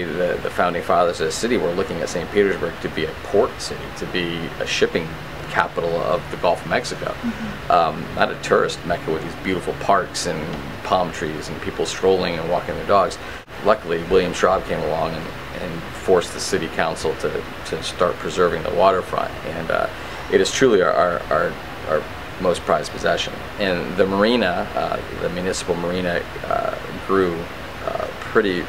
the, the founding fathers of the city were looking at St. Petersburg to be a port city, to be a shipping capital of the Gulf of Mexico, mm-hmm. um, not a tourist mecca with these beautiful parks and palm trees and people strolling and walking their dogs. Luckily, William Straub came along and, and forced the city council to, to start preserving the waterfront. And uh, it is truly our, our, our, our, most prized possession. And the marina, uh, the municipal marina, uh, grew uh, pretty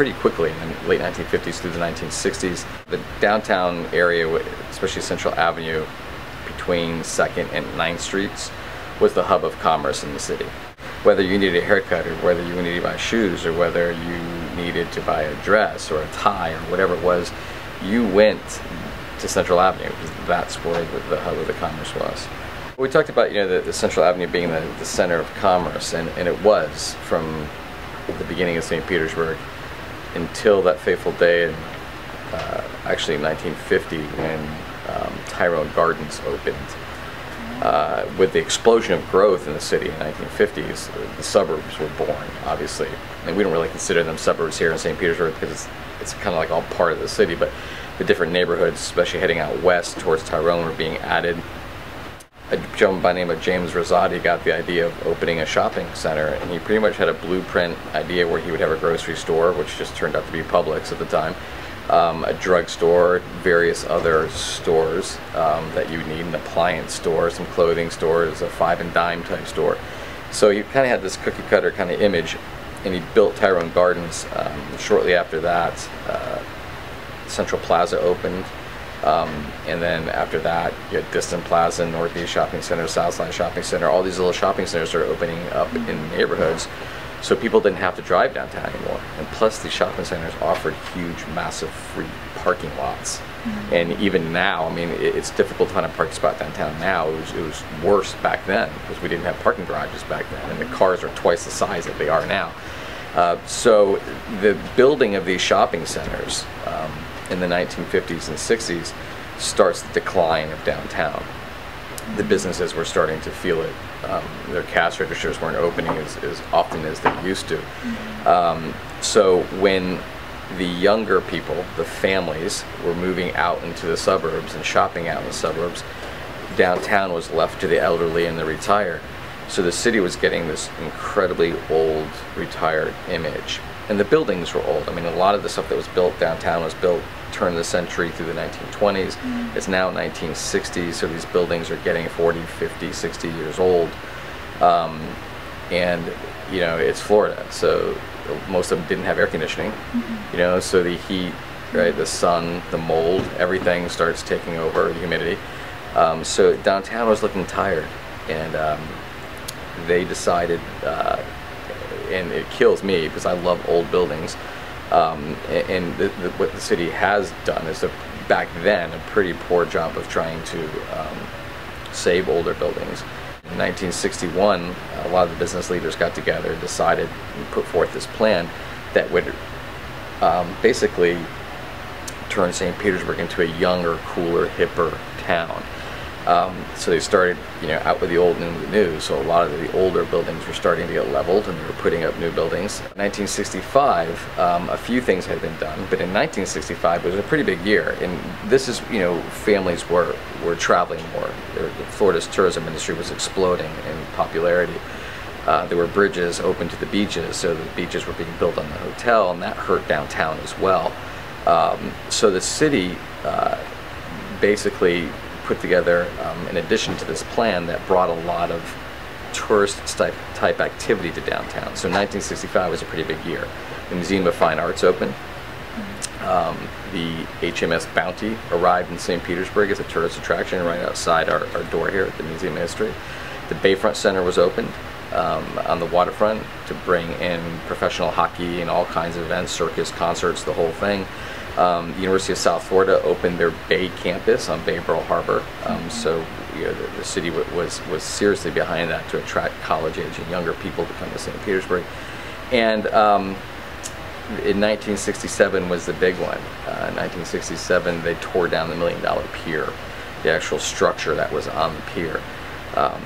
pretty quickly in the late 1950s through the 1960s. The downtown area, especially Central Avenue, between 2nd and 9th Streets, was the hub of commerce in the city. Whether you needed a haircut or whether you needed to buy shoes or whether you needed to buy a dress or a tie or whatever it was, you went to Central Avenue because that's where the, the, hub of the commerce was. We talked about you know the, the Central Avenue being the, the center of commerce, and, and it was from the beginning of St. Petersburg until that fateful day in uh, actually 1950 when um, Tyrone Gardens opened. Uh, with the explosion of growth in the city in the 1950s, the suburbs were born, obviously. And we don't really consider them suburbs here in St. Petersburg because it's, it's kind of like all part of the city, but the different neighborhoods, especially heading out west towards Tyrone, were being added. A gentleman by the name of James Rosati got the idea of opening a shopping center, and he pretty much had a blueprint idea where he would have a grocery store, which just turned out to be Publix at the time, um, a drugstore, various other stores um, that you need, an appliance store, some clothing stores, a five and dime type store. So he kind of had this cookie cutter kind of image, and he built Tyrone Gardens. Um, shortly after that, uh, Central Plaza opened. Um, and then after that, you had Disston Plaza, Northeast Shopping Center, Southside Shopping Center. All these little shopping centers are opening up in neighborhoods. So people didn't have to drive downtown anymore. And plus, these shopping centers offered huge, massive free parking lots. Mm-hmm. And even now, I mean, it's difficult to find a parking spot downtown now. It was, it was worse back then because we didn't have parking garages back then, and the cars are twice the size that they are now. Uh, so the building of these shopping centers um, in the 1950s and 60s starts the decline of downtown the businesses were starting to feel it. Um, their cash registers weren't opening as, as often as they used to. Mm-hmm. Um, so when the younger people, the families, were moving out into the suburbs and shopping out in the suburbs, downtown was left to the elderly and the retired. So the city was getting this incredibly old, retired image. And the buildings were old. I mean, a lot of the stuff that was built downtown was built turn of the century through the 1920s. Mm-hmm. It's now 1960s, so these buildings are getting 40, 50, 60 years old. Um, and, you know, it's Florida, so most of them didn't have air conditioning, mm-hmm. you know, so the heat, right, the sun, the mold, everything starts taking over, the humidity. Um, so downtown was looking tired, and um, they decided, uh, and it kills me because I love old buildings. Um, and the, the, what the city has done is, a, back then, a pretty poor job of trying to um, save older buildings. In 1961, a lot of the business leaders got together and decided and put forth this plan that would um, basically turn St. Petersburg into a younger, cooler, hipper town. Um, so they started, you know, out with the old and the new. So a lot of the older buildings were starting to get leveled, and they were putting up new buildings. 1965, um, a few things had been done, but in 1965 it was a pretty big year. And this is, you know, families were were traveling more. Florida's tourism industry was exploding in popularity. Uh, there were bridges open to the beaches, so the beaches were being built on the hotel, and that hurt downtown as well. Um, so the city uh, basically put together um, in addition to this plan that brought a lot of tourist type, type activity to downtown. So 1965 was a pretty big year. The Museum of Fine Arts opened. Um, the HMS Bounty arrived in St. Petersburg as a tourist attraction right outside our, our door here at the Museum of History. The Bayfront Center was opened um, on the waterfront to bring in professional hockey and all kinds of events, circus, concerts, the whole thing. Um, the University of South Florida opened their Bay campus on Bayboro Harbor, um, mm-hmm. so you know, the, the, city was was seriously behind that to attract college age and younger people to come to St. Petersburg. And um, in 1967 was the big one. Uh, in 1967, they tore down the Million Dollar Pier, the actual structure that was on the pier. Um,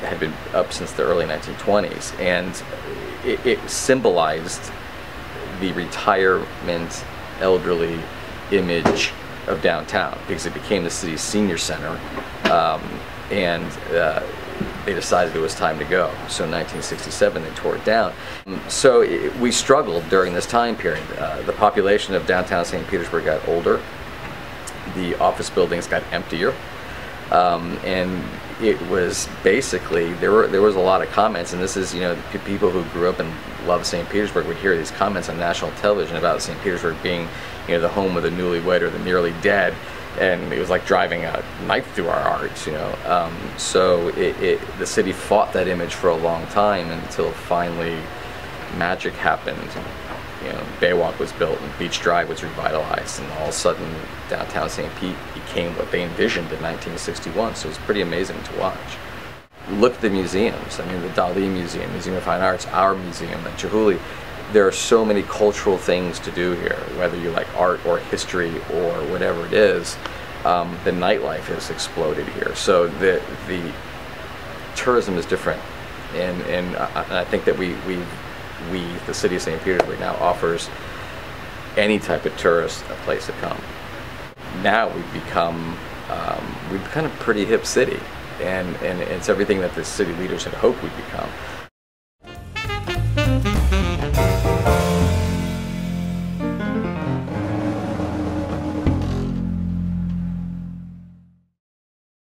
had been up since the early 1920s, and it, it symbolized the retirement elderly image of downtown because it became the city's senior center, um, and uh, they decided it was time to go. So in 1967, they tore it down. So it, we struggled during this time period. Uh, the population of downtown St. Petersburg got older. The office buildings got emptier. Um, and it was basically there were there was a lot of comments, and this is you know people who grew up and loved St. Petersburg would hear these comments on national television about St. Petersburg being you know the home of the newlywed or the nearly dead, and it was like driving a knife through our hearts, you know. Um, so it, it, the city fought that image for a long time until finally magic happened. You know, Baywalk was built and Beach Drive was revitalized, and all of a sudden downtown St. Pete became what they envisioned in 1961. So it was pretty amazing to watch. Look at the museums. I mean, the Dali Museum, Museum of Fine Arts, our museum at Chihuly. There are so many cultural things to do here, whether you like art or history or whatever it is. Um, the nightlife has exploded here. So the the tourism is different, and and I, and I think that we we we the city of St. Petersburg now offers any type of tourist a place to come. Now we've become um, we've become a pretty hip city, and and it's everything that the city leaders had hoped we'd become.